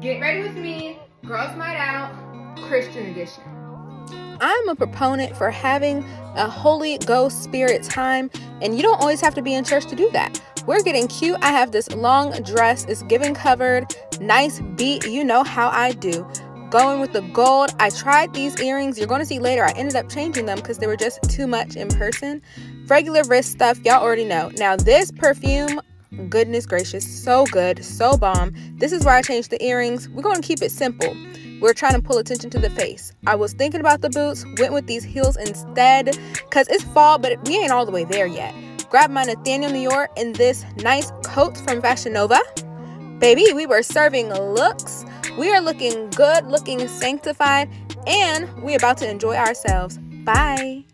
Get ready with me, Girls Night Out, Christian Edition. I'm a proponent for having a Holy Ghost Spirit time, and you don't always have to be in church to do that. We're getting cute. I have this long dress, it's giving covered, nice beat. You know how I do. Going with the gold. I tried these earrings. You're going to see later. I ended up changing them because they were just too much in person. Regular wrist stuff, y'all already know. Now, this perfume, goodness gracious, so good, so bomb. This is where I changed the earrings. We're going to keep it simple. We're trying to pull attention to the face. I was thinking about the boots, went with these heels instead because it's fall, but we ain't all the way there yet. Grab my Nathaniel New York in this nice coat from Fashion Nova. Baby, we were serving looks. We are looking good, looking sanctified, and we about to enjoy ourselves. Bye.